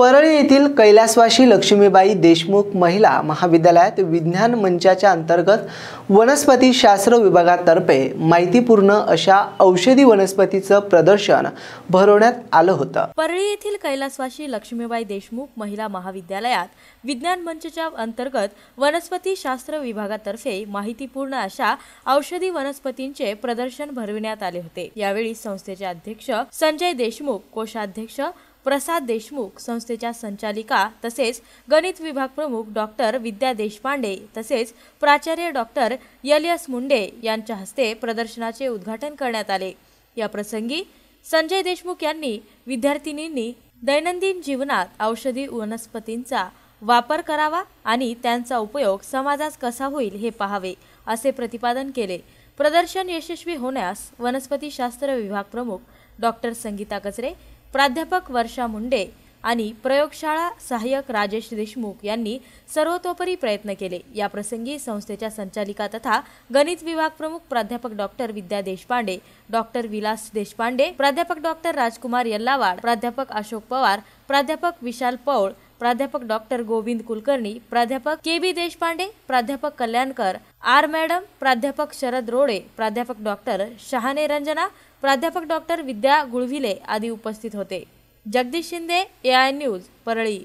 परळी येथील कैलासवाशी लक्ष्मीबाई देशमुख महिला महाविद्यालयात विज्ञान मंचाच्या अंतर्गत वनस्पती शास्त्र विभागातर्फे माहितीपूर्ण अशा औषधी वनस्पतीचं प्रदर्शन भरवण्यात आलं होतं. परळी येथील कैलासवाशी लक्ष्मीबाई देशमुख महिला महाविद्यालयात विज्ञान मंचच्या अंतर्गत वनस्पती शास्त्र विभागातर्फे माहितीपूर्ण अशा औषधी वनस्पतींचे प्रदर्शन भरविण्यात आले होते. यावेळी संस्थेचे अध्यक्ष संजय देशमुख कोषाध्यक्ष प्रसाद देशमुख संस्थेच्या संचालिका तसेच गणित विभाग प्रमुख डॉक्टर विद्या देशपांडे तसेच प्राचार्य डॉक्टर यल एस मुंडे यांच्या हस्ते प्रदर्शनाचे उद्घाटन करण्यात आले. या प्रसंगी संजय देशमुख यांनी विद्यार्थिनींनी दैनंदिन जीवनात औषधी वनस्पतींचा वापर करावा आणि त्यांचा उपयोग समाजात कसा होईल हे पाहावे असे प्रतिपादन केले. प्रदर्शन यशस्वी होण्यास वनस्पतीशास्त्र विभाग प्रमुख डॉक्टर संगीता कचरे प्राध्यापक वर्षा मुंडे आणि प्रयोगशाळा सहाय्यक राजेश देशमुख यांनी सर्वतोपरी प्रयत्न केले. या प्रसंगी संस्थेच्या संचालिका तथा गणित विभाग प्रमुख प्राध्यापक डॉक्टर विद्या देशपांडे डॉक्टर विलास देशपांडे प्राध्यापक डॉक्टर राजकुमार यल्लावाड प्राध्यापक अशोक पवार प्राध्यापक विशाल पौळ प्राध्यापक डॉक्टर गोविंद कुलकर्णी प्राध्यापक के बी देशपांडे प्राध्यापक कल्याणकर आर मॅडम प्राध्यापक शरद रोडे प्राध्यापक डॉक्टर शहाने रंजना प्राध्यापक डॉक्टर विद्या गुळविले आदी उपस्थित होते. Jagdish Shinde A I news Parli.